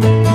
Bye.